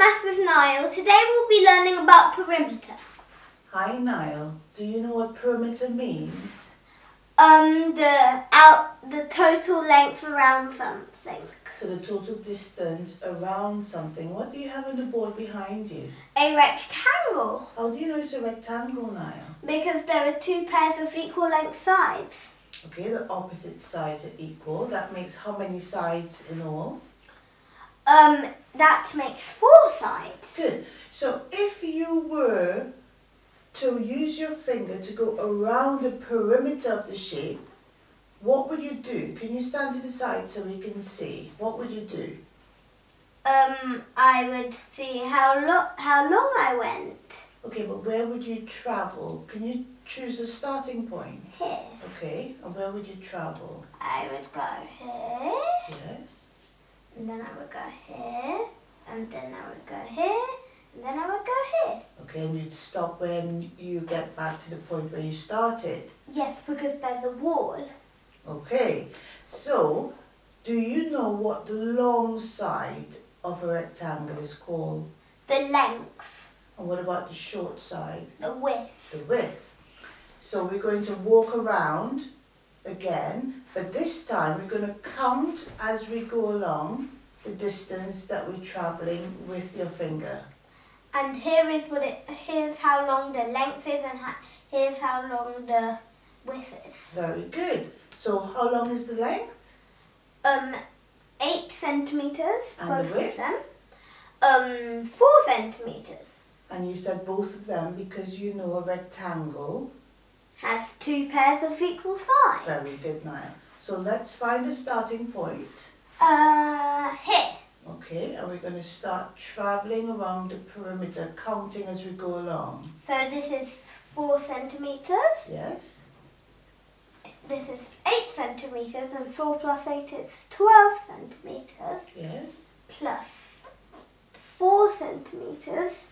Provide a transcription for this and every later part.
Maths with Nile. Today we'll be learning about perimeter. Hi Nile, do you know what perimeter means? Um, the out the total length around something. So the total distance around something. What do you have on the board behind you? A rectangle How do you know it's a rectangle, Nile? because there are two pairs of equal length sides. Okay, the opposite sides are equal. That makes how many sides in all? Um, that makes four sides. Good. So if you were to use your finger to go around the perimeter of the shape, what would you do? Can you stand to the side so we can see? What would you do? Um, I would see how long how long I went Okay, but where would you travel? Can you choose a starting point? here. Okay, and where would you travel? I would go here, Yes. And then I would go here, and then I would go here, and then I would go here. Okay, and you'd stop when you get back to the point where you started. Yes, because there's a wall. Okay, so do you know what the long side of a rectangle is called? The length, And what about the short side, the width. the width? So we're going to walk around again, but this time we're going to count as we go along the distance that we're traveling with your finger. And here is what it. Here's how long the length is, and ha- here's how long the width is. Very good. So how long is the length? Um, eight centimeters, And both the of width? them. Um, four centimeters. And you said both of them because you know a rectangle. Has two pairs of equal sides. Very good, Nile. So let's find the starting point. Uh, here. Okay, and we're going to start traveling around the perimeter, counting as we go along. So this is four centimeters. Yes? This is eight centimeters, and four plus eight is twelve centimeters. Yes? plus four centimeters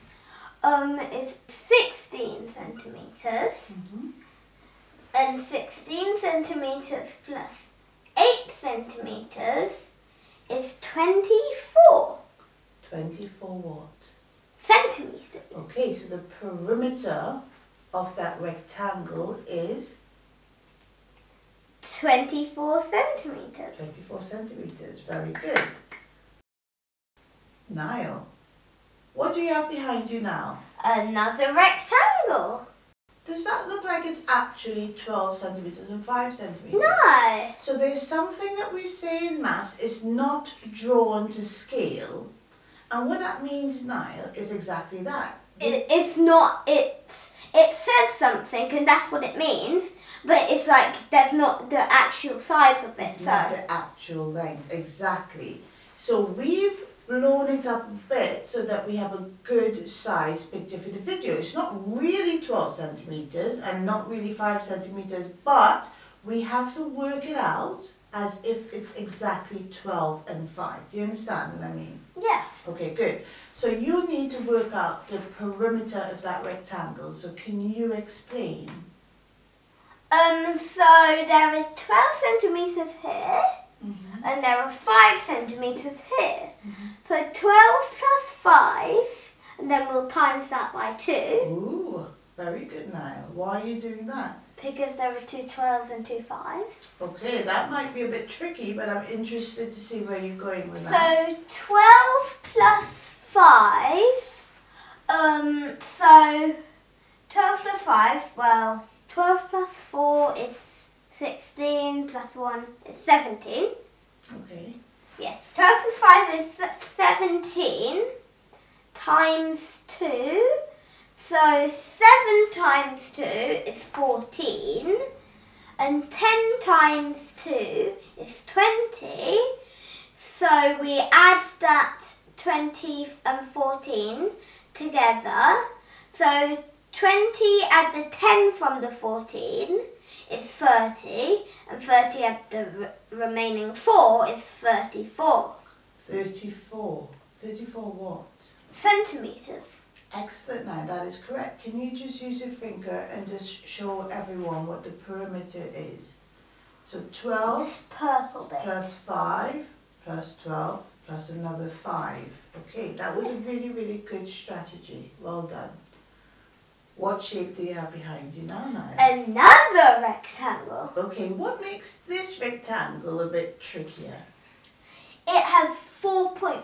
um is 16 centimeters Mm-hmm. And 16 centimeters plus 8 centimeters is 24 24 what? centimeters Okay, so the perimeter of that rectangle is 24 centimeters 24 centimeters. Very good. Nile, what do you have behind you now? another rectangle Does that look like it's actually 12 centimeters and 5 centimeters? no So there's something that we say in maths is not drawn to scale. And what that means, Nile, is exactly that. it, it's not it's it says something and that's what it means but it's like there's not the actual size of it It's so not the actual length, exactly. So we've blown it up a bit so that we have a good size picture for the video. It's not really 12 centimeters and not really 5 centimeters, but we have to work it out as if it's exactly 12 and 5. Do you understand what I mean? yes Okay, good. So you need to work out the perimeter of that rectangle. So can you explain? Um, so there are 12 centimetres here, and there are 5 centimetres here. So 12 plus 5, and then we'll times that by 2, Ooh, very good, Nile. Why are you doing that? because there are two 12s and two 5s. Okay, that might be a bit tricky, but I'm interested to see where you're going with that. So 12 plus 5, um, so 12 plus 5, well, 12 plus 4 is 16, plus 1 is 17. Okay. Yes, 12 plus 5 is 17 times 2. So 7 times 2 is 14. And 10 times 2 is 20. So we add that 20 and 14 together. So 20 add the 10 from the 14 is 30. And 30 add the remaining 4 is 34 34. 34 what? centimeters. Excellent, now that is correct. Can you just use your finger and just show everyone what the perimeter is? So 12 This purple bit. plus 5 plus 12 plus another five. Okay, that was a really, really good strategy. Well done. What shape do you have behind you now? Another rectangle. Okay, what makes this rectangle a bit trickier? It has 4.5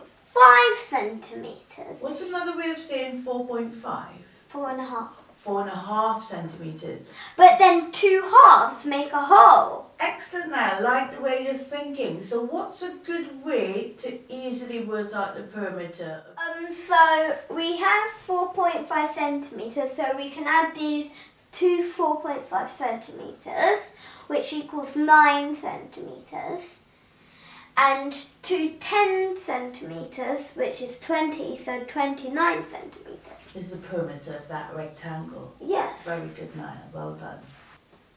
centimetres. What's another way of saying 4.5? Four and a half. Four and a half centimetres. But then two halves make a whole. Excellent, I like the way you're thinking. So what's a good way to easily work out the perimeter? Um, so we have 4.5 centimetres, so we can add these to 4.5 centimetres, which equals 9 centimetres, and to 10 centimetres, which is 20, so 29 centimetres. Is the perimeter of that rectangle. Yes. Very good, Nile. Well done.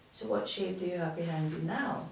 So what shape do you have behind you now?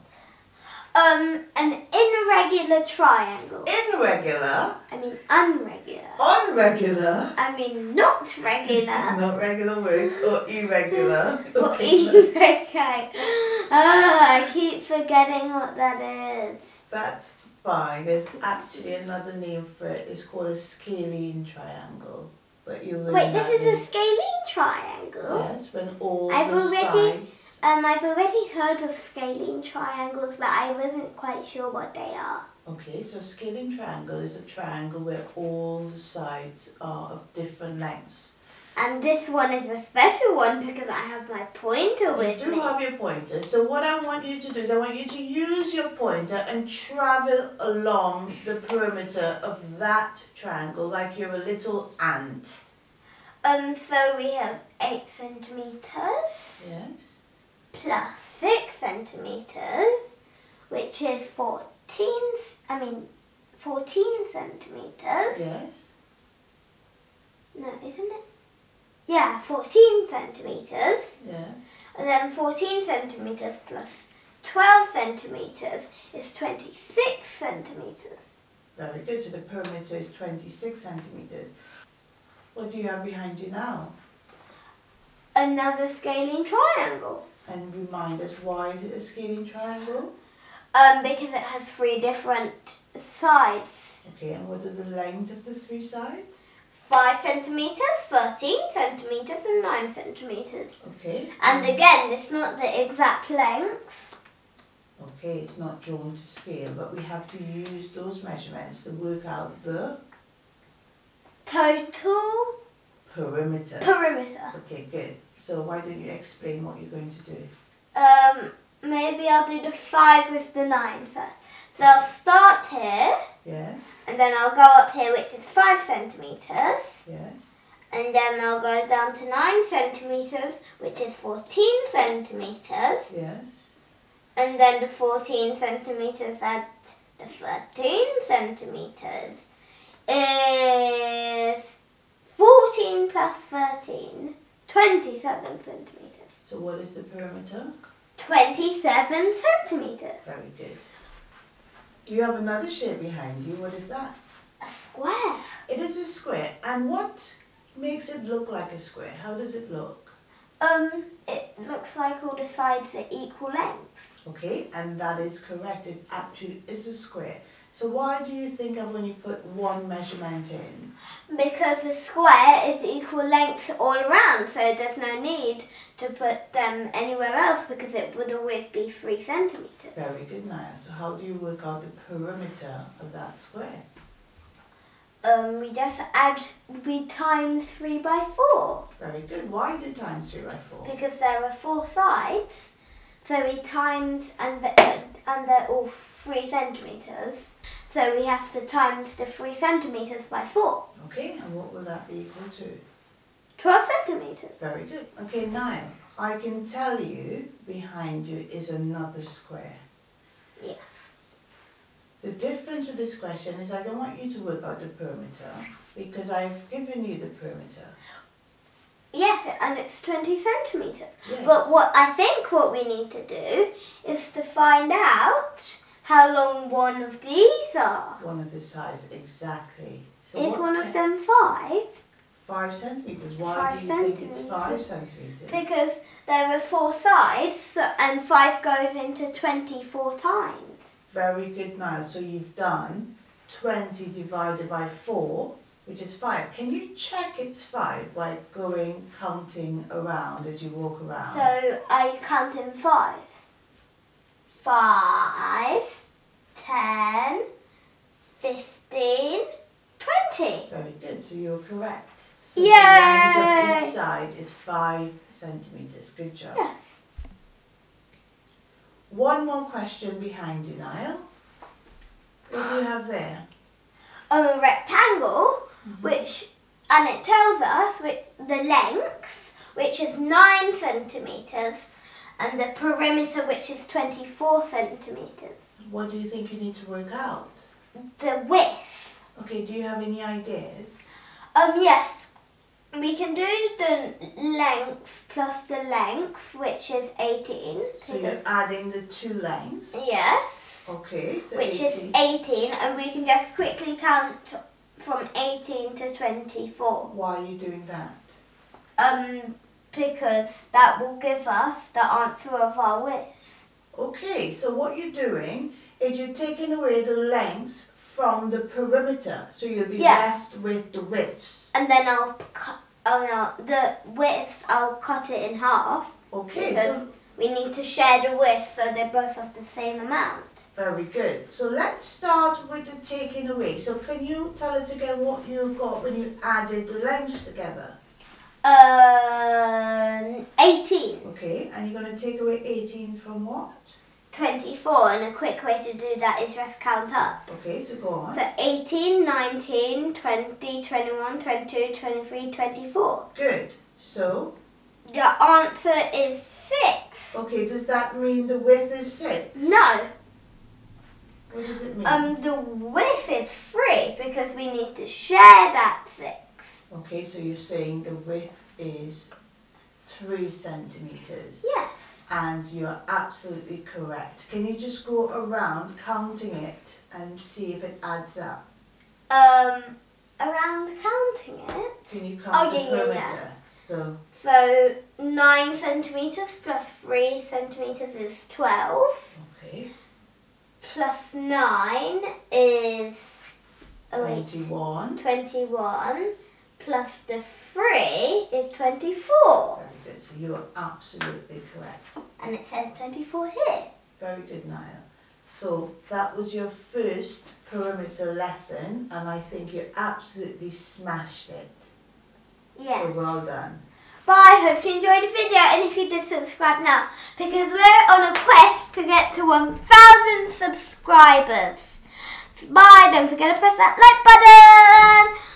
Um, an irregular triangle. Irregular, I mean unregular. unregular, I mean not regular. not regular words, or irregular. Or Okay, irregular. Ah, I keep forgetting what that is. That's fine. There's actually another name for it. It's called a scalene triangle. But you'll learn Wait, this is in- a scalene triangle. Yes, when all I've the already- sides. Um, I've already heard of scalene triangles, but I wasn't quite sure what they are. Okay, so a scalene triangle is a triangle where all the sides are of different lengths. And this one is a special one because I have my pointer with You do me. have your pointer. So what I want you to do is I want you to use your pointer and travel along the perimeter of that triangle like you're a little ant. Um, so we have eight centimeters Yes. plus six centimeters, which is fourteen. I mean, fourteen centimeters. Yes. No, isn't it? Yeah, 14 centimetres. Yes. And then 14 centimetres plus 12 centimetres is 26 centimetres. Very good. So the perimeter is 26 centimeters. What do you have behind you now? Another scalene triangle. And remind us why is it a scalene triangle? Um, because it has three different sides. Okay, and what are the lengths of the three sides? 5 centimetres, 13 centimetres and 9 centimetres. Okay. And again, it's not the exact length. Okay, it's not drawn to scale, but we have to use those measurements to work out the Total perimeter. perimeter. Okay, good. So why don't you explain what you're going to do? Um, maybe I'll do the 5 with the 9 first. So I'll start here. Yes, And then I'll go up here, which is 5 centimetres. yes, And then I'll go down to 9 centimetres, which is 14 centimetres. yes. And then the 14 centimetres at the 13 centimetres is 14 plus 13, 27 centimetres. So what is the perimeter? 27 centimetres. Very good. You have another shape behind you. What is that? A square. It is a square. And what makes it look like a square? How does it look? Um, it looks like all the sides are equal length. Okay, and that is correct. It actually is a square. So why do you think I've only put one measurement in? Because the square is equal length all around, so there's no need to put them anywhere else because it would always be three centimetres. Very good, Nile. So how do you work out the perimeter of that square? Um, we just add, we times three by four Very good. Why did times 3 by 4? because there are four sides. So we times, and, the, and they're all three centimetres. So we have to times the three centimetres by four. Okay, and what will that be equal to? 12 centimetres. Very good. Okay, Nile, I can tell you behind you is another square. Yes. The difference with this question is I don't want you to work out the perimeter because I've given you the perimeter. Yes, and it's 20 centimetres. Yes. But what I think what we need to do is to find out how long one of these are. One of the sides, exactly. So is one of them five? Five centimetres. Why Five do you think it's five centimetres. Because there are four sides so, and five goes into 24 times. Very good, now. So you've done 20 divided by 4, which is 5. Can you check it's 5 by going counting around as you walk around? So I count in five. Five, ten, fifteen, twenty. Very good, so you're correct. So the length of Yay! each side is 5 centimetres. Good job. Yes. One more question behind you, Nile. What do you have there? Oh, a rectangle, which and it tells us which, the length, which is nine centimeters, and the perimeter, which is twenty-four centimeters. What do you think you need to work out? The width. Okay, do you have any ideas? Um, yes, we can do the length plus the length, which is 18. So you're adding the two lengths. yes, Okay, so which 18. is 18, and we can just quickly count from 18 to 24. Why are you doing that? Um, because that will give us the answer of our width. Okay, so what you're doing is you're taking away the lengths from the perimeter, so you'll be Yeah. left with the widths. And then I'll cut, oh no, the width, I'll cut it in half. Okay, so we need to share the width so they both have the same amount. very good. So let's start with the taking away. So can you tell us again what you got when you added the lengths together? Um, 18, Okay, and you're going to take away 18 from what? 24, and a quick way to do that is just count up. Okay, so go on. So 18, 19, 20, 21, 22, 23, 24. Good. So, The answer is 6. Okay, does that mean the width is 6? No, What does it mean? um, the width is 3 because we need to share that 6. okay, so you're saying the width is 3 centimeters. Yes. And you're absolutely correct. Can you just go around counting it and see if it adds up? Um, around counting it. Can you count Oh, the yeah, yeah, perimeter? yeah. So, So 9 centimeters plus 3 centimeters is 12. okay, Plus 9 is oh, wait, 21. 21. Plus the 3 is 24. Very good. So you're absolutely correct. And it says 24 here. Very good, Nile. So that was your first perimeter lesson, and I think you absolutely smashed it. Yeah. So well done. But I hope you enjoyed the video and if you did subscribe now because we're on a quest to get to 1000 subscribers. Bye, don't forget to press that like button.